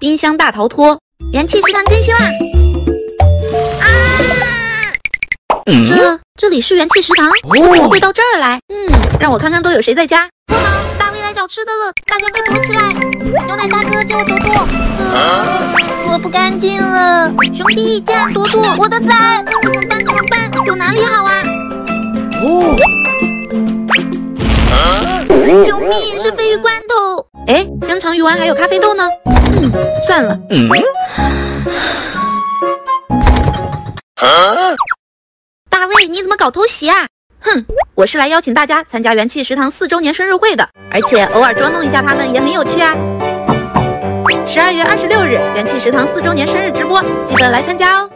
冰箱大逃脱，元气食堂更新啦！啊！这这里是元气食堂，怎么会到这儿来？嗯，让我看看都有谁在家。帮忙，大卫来找吃的了，大家快躲起来！牛奶大哥，救我朵朵！我不干净了，兄弟，救朵朵！我的崽，怎么办？怎么办？有哪里好啊？哦！救命！是鲱鱼罐头。哎，香肠鱼丸还有咖啡豆呢。嗯，算了。嗯。大卫，你怎么搞偷袭啊？哼，我是来邀请大家参加元气食堂四周年生日会的，而且偶尔捉弄一下他们也很有趣啊。十二月二十六日，元气食堂四周年生日直播，记得来参加哦。